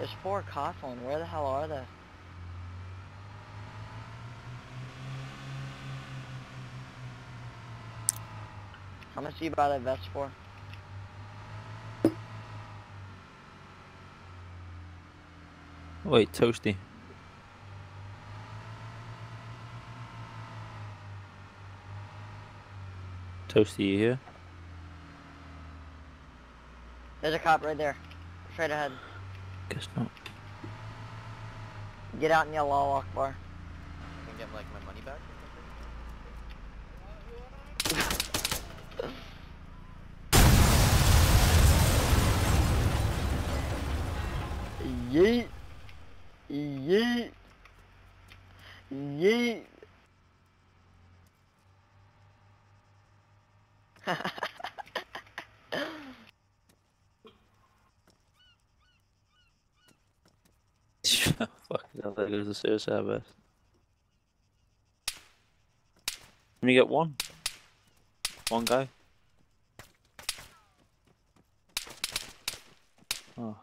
There's four Coughlin. Where the hell are they? How much do you buy that vest for? Wait, Toasty. Toasty, you here? There's a cop right there. Straight ahead. Guess not. Get out and yell Allah Akbar. I can get like my money back. Yeet. Yeet. Yeet. Fuck, I think it was a suicide vest. Let me get one. One guy. Oh.